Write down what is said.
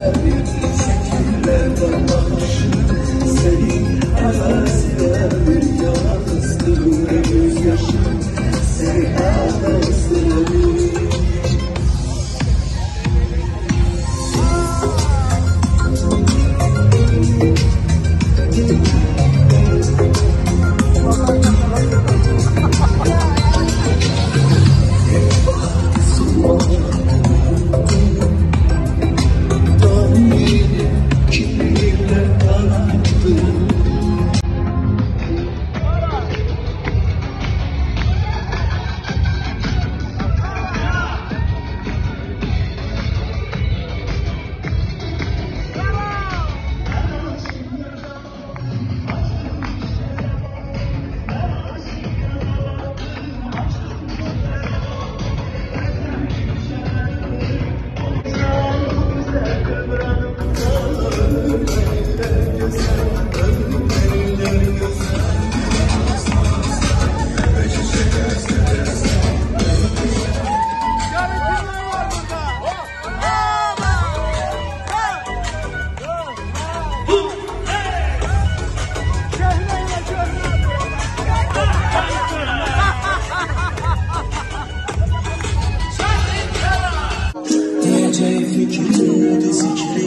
Beauty desse dia.